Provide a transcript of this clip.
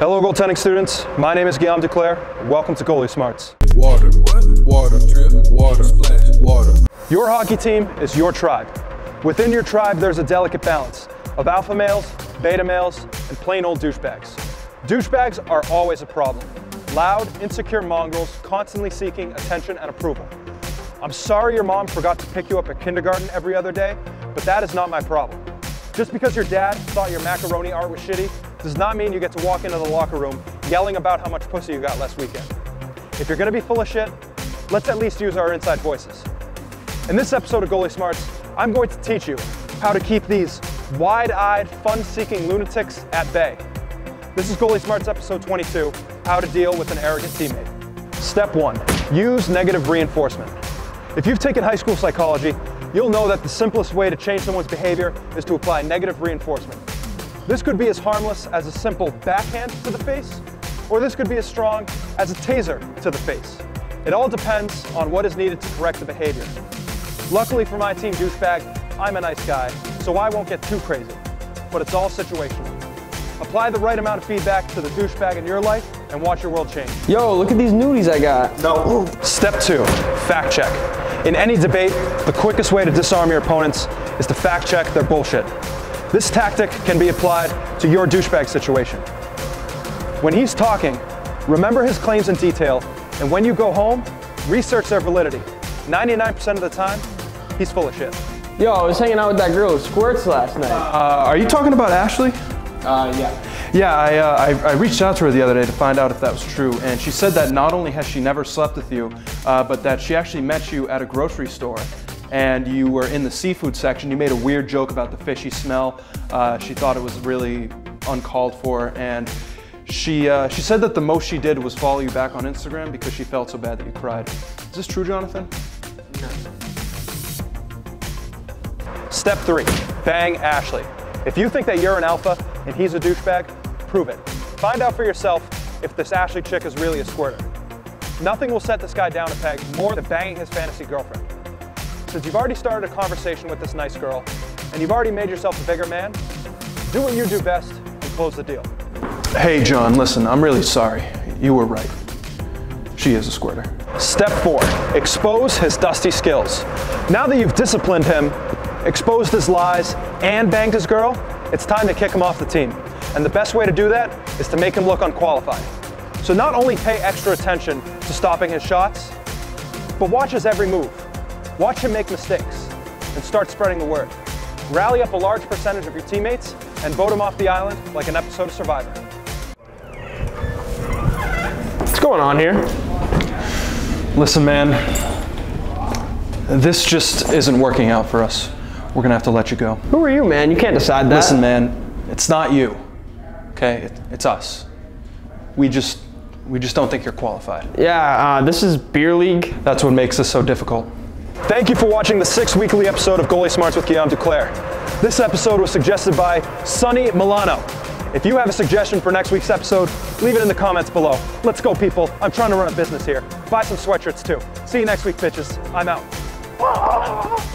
Hello goaltending students, my name is Guillaume Duclair. Welcome to Goalie Smarts. Water, water, drip, water, splash, water. Your hockey team is your tribe. Within your tribe, there's a delicate balance of alpha males, beta males, and plain old douchebags. Douchebags are always a problem. Loud, insecure mongrels constantly seeking attention and approval. I'm sorry your mom forgot to pick you up at kindergarten every other day, but that is not my problem. Just because your dad thought your macaroni art was shitty does not mean you get to walk into the locker room yelling about how much pussy you got last weekend. If you're gonna be full of shit, let's at least use our inside voices. In this episode of Goalie Smarts, I'm going to teach you how to keep these wide-eyed, fun-seeking lunatics at bay. This is Goalie Smarts episode 22, how to deal with an arrogant teammate. Step one, use negative reinforcement. If you've taken high school psychology, you'll know that the simplest way to change someone's behavior is to apply negative reinforcement. This could be as harmless as a simple backhand to the face, or this could be as strong as a taser to the face. It all depends on what is needed to correct the behavior. Luckily for my team douchebag, I'm a nice guy, so I won't get too crazy, but it's all situational. Apply the right amount of feedback to the douchebag in your life and watch your world change. Yo, look at these nudies I got. No. Step two, fact check. In any debate, the quickest way to disarm your opponents is to fact check their bullshit. This tactic can be applied to your douchebag situation. When he's talking, remember his claims in detail, and when you go home, research their validity. 99% of the time, he's full of shit. Yo, I was hanging out with that girl with squirts last night. Uh, are you talking about Ashley? Uh, yeah. Yeah, I, uh, I, I, reached out to her the other day to find out if that was true, and she said that not only has she never slept with you, uh, but that she actually met you at a grocery store, and you were in the seafood section. You made a weird joke about the fishy smell. Uh, she thought it was really uncalled for, and she, uh, she said that the most she did was follow you back on Instagram because she felt so bad that you cried. Is this true, Jonathan? No. Step three, bang Ashley. If you think that you're an alpha and he's a douchebag, prove it. Find out for yourself if this Ashley chick is really a squirter. Nothing will set this guy down a peg more than banging his fantasy girlfriend. Since you've already started a conversation with this nice girl, and you've already made yourself a bigger man, do what you do best and close the deal. Hey John, listen, I'm really sorry. You were right. She is a squirter. Step four, expose his dusty skills. Now that you've disciplined him, exposed his lies, and banged his girl, it's time to kick him off the team. And the best way to do that is to make him look unqualified. So not only pay extra attention to stopping his shots, but watch his every move. Watch him make mistakes and start spreading the word. Rally up a large percentage of your teammates and vote him off the island like an episode of Survivor. What's going on here? Listen, man, this just isn't working out for us. We're gonna have to let you go. Who are you, man? You can't decide that. Listen, man, it's not you, okay? It, it's us. We just, we just don't think you're qualified. Yeah, uh, this is Beer League. That's what makes this so difficult. Thank you for watching the sixth weekly episode of Goalie Smarts with Guillaume Duclair. This episode was suggested by Sonny Milano. If you have a suggestion for next week's episode, leave it in the comments below. Let's go, people. I'm trying to run a business here. Buy some sweatshirts too. See you next week, bitches. I'm out.